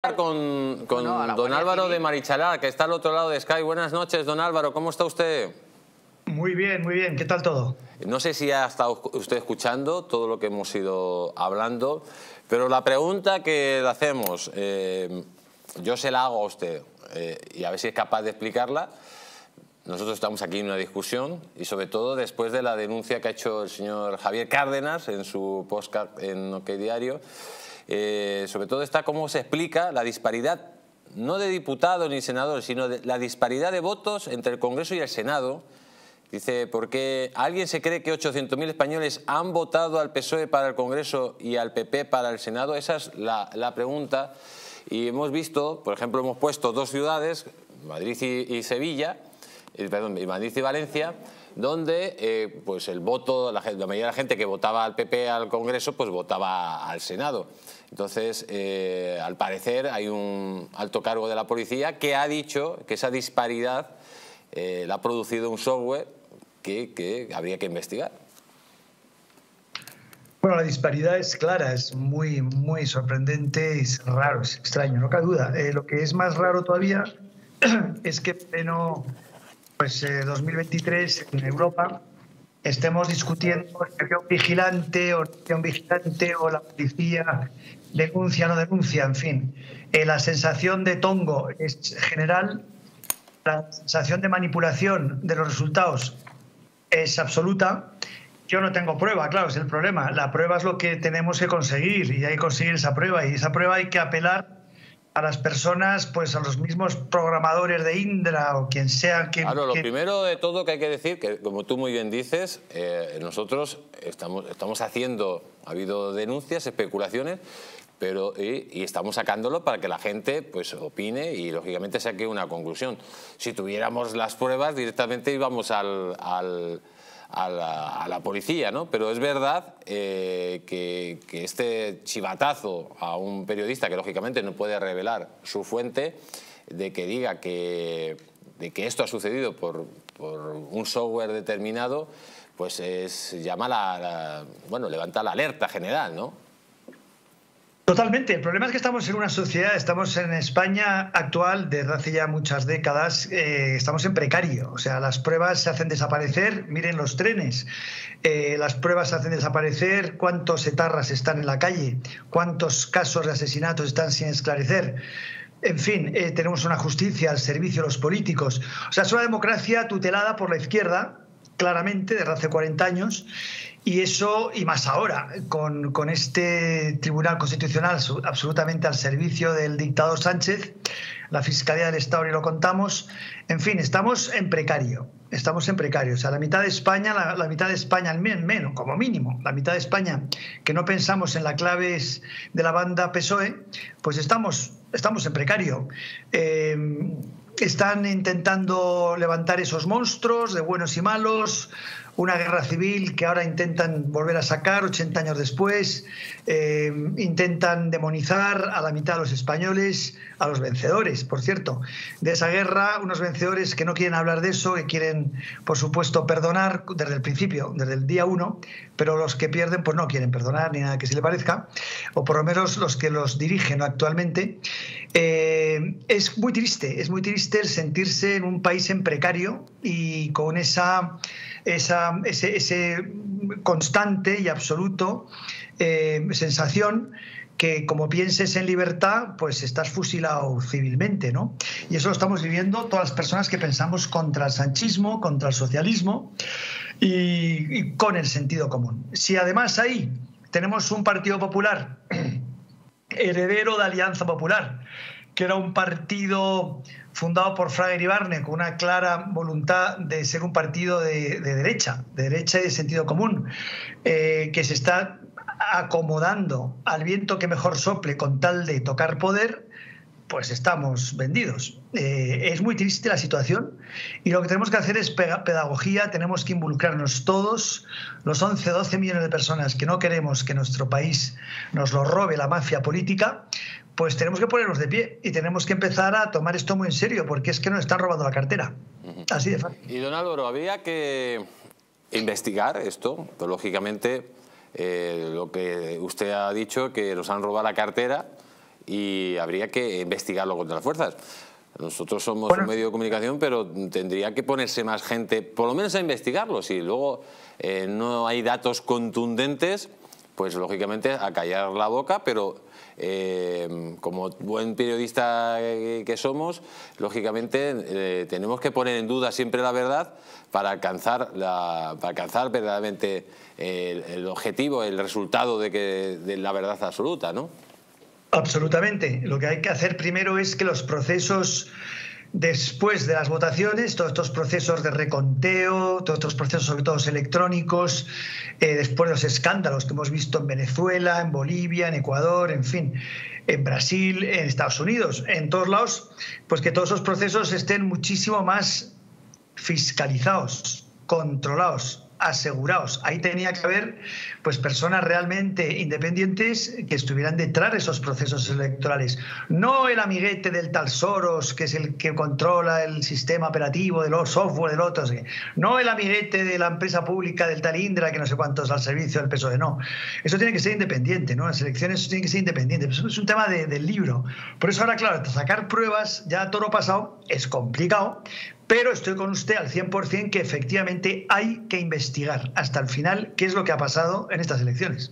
con, con don Álvaro de Marichalá, que está al otro lado de Sky. Buenas noches, don Álvaro, ¿cómo está usted? Muy bien, muy bien. ¿Qué tal todo? No sé si ha estado usted escuchando todo lo que hemos ido hablando, pero la pregunta que le hacemos, eh, yo se la hago a usted eh, y a ver si es capaz de explicarla. Nosotros estamos aquí en una discusión y sobre todo después de la denuncia que ha hecho el señor Javier Cárdenas en su podcast en OK Diario, eh, sobre todo está cómo se explica la disparidad, no de diputados ni senadores, sino de la disparidad de votos entre el Congreso y el Senado. Dice, porque alguien se cree que 800.000 españoles han votado al PSOE para el Congreso y al PP para el Senado. Esa es la, pregunta. Y hemos visto, por ejemplo, hemos puesto dos ciudades, Madrid y, Sevilla, perdón, Madrid y Valencia, donde eh, pues el voto, la, mayoría de la gente que votaba al PP al Congreso, pues votaba al Senado. Entonces, eh, al parecer, hay un alto cargo de la policía que ha dicho que esa disparidad eh, la ha producido un software que, que habría que investigar. Bueno, la disparidad es clara, es muy, muy sorprendente, es raro, es extraño, no cabe duda. lo que es más raro todavía es que pleno pues 2023 eh, en Europa estemos discutiendo si un vigilante o un vigilante o la policía denuncia o no denuncia, en fin. Eh, la sensación de tongo es general, la sensación de manipulación de los resultados es absoluta. Yo no tengo prueba, claro, es el problema. La prueba es lo que tenemos que conseguir y hay que conseguir esa prueba y esa prueba hay que apelar a las personas, pues a los mismos programadores de Indra o quien sea que... Claro, lo primero de todo que hay que decir, que como tú muy bien dices, eh, nosotros estamos, estamos haciendo, ha habido denuncias, especulaciones, pero y, estamos sacándolo para que la gente pues opine y lógicamente saque una conclusión. Si tuviéramos las pruebas directamente íbamos al a la, policía, ¿no? Pero es verdad eh, que, este chivatazo a un periodista que lógicamente no puede revelar su fuente, de que diga que, de que esto ha sucedido por, un software determinado, pues es, llama la, bueno, levanta la alerta general, ¿no? Totalmente. El problema es que estamos en una sociedad, estamos en España actual desde hace ya muchas décadas, eh, estamos en precario. O sea, las pruebas se hacen desaparecer, miren los trenes, eh, las pruebas se hacen desaparecer, cuántos etarras están en la calle, cuántos casos de asesinatos están sin esclarecer. En fin, eh, tenemos una justicia al servicio de los políticos. O sea, es una democracia tutelada por la izquierda, claramente, desde hace 40 años, y eso, y más ahora, con, con, este Tribunal Constitucional absolutamente al servicio del dictador Sánchez, la Fiscalía del Estado, y lo contamos, en fin, estamos en precario, estamos en precario. O sea, la mitad de España, la, mitad de España al menos, como mínimo, la mitad de España que no pensamos en la clave de la banda PSOE, pues estamos, estamos en precario. Eh, están intentando levantar esos monstruos de buenos y malos, una guerra civil que ahora intentan volver a sacar 80 años después, eh, intentan demonizar a la mitad de los españoles, a los vencedores, por cierto, de esa guerra, unos vencedores que no quieren hablar de eso, que quieren, por supuesto, perdonar desde el principio, desde el día uno, pero los que pierden pues no quieren perdonar ni nada que se le parezca, o por lo menos los que los dirigen actualmente. Eh, es muy triste, es muy triste el sentirse en un país en precario y con esa esa, ese, constante y absoluto eh, sensación que como pienses en libertad, pues estás fusilado civilmente, ¿no? Y eso lo estamos viviendo todas las personas que pensamos contra el sanchismo, contra el socialismo y, y con el sentido común. Si además ahí tenemos un Partido Popular, heredero de Alianza Popular, que era un partido fundado por Frager Ibarne con una clara voluntad de ser un partido de, derecha, de derecha y de sentido común, eh, que se está acomodando al viento que mejor sople con tal de tocar poder, pues estamos vendidos. Eh, es muy triste la situación y lo que tenemos que hacer es pedagogía, tenemos que involucrarnos todos, los 11, 12 millones de personas que no queremos que nuestro país nos lo robe la mafia política, pues tenemos que ponernos de pie y tenemos que empezar a tomar esto muy en serio, porque es que nos están robando la cartera. Así de fácil. Y don Álvaro, había que investigar esto, pues, lógicamente eh, lo que usted ha dicho, que nos han robado la cartera, y habría que investigarlo contra las fuerzas. Nosotros somos un medio de comunicación, pero tendría que ponerse más gente, por lo menos a investigarlo. Si luego eh, no hay datos contundentes, pues lógicamente a callar la boca, pero eh, como buen periodista que somos, lógicamente eh, tenemos que poner en duda siempre la verdad para alcanzar, la, para alcanzar verdaderamente el, objetivo, el resultado de, que, de la verdad absoluta, ¿no? Absolutamente. Lo que hay que hacer primero es que los procesos después de las votaciones, todos estos procesos de reconteo, todos estos procesos sobre todo electrónicos, eh, después de los escándalos que hemos visto en Venezuela, en Bolivia, en Ecuador, en fin, en Brasil, en Estados Unidos, en todos lados, pues que todos esos procesos estén muchísimo más fiscalizados, controlados, asegurados. Ahí tenía que haber pues personas realmente independientes que estuvieran detrás de esos procesos electorales. No el amiguete del tal Soros, que es el que controla el sistema operativo de los software del otro. No el amiguete de la empresa pública del tal Indra, que no sé cuántos al servicio del PSOE. No. Eso tiene que ser independiente, ¿no? Las elecciones tienen que ser independientes. Es un tema del libro. Por eso ahora, claro, sacar pruebas, ya todo pasado, es complicado, pero estoy con usted al 100% que efectivamente hay que investigar hasta el final qué es lo que ha pasado en estas elecciones.